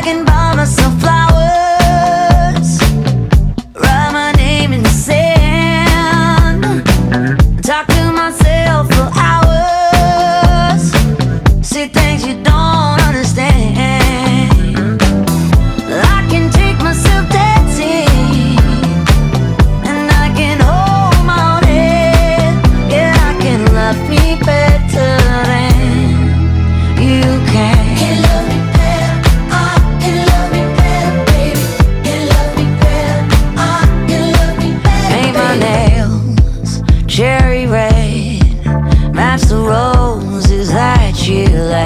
I can buy myself flowers. Write my name in sand. Talk to myself. she